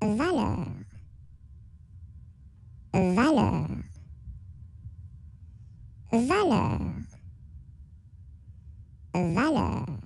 valeur, valeur, valeur, valeur.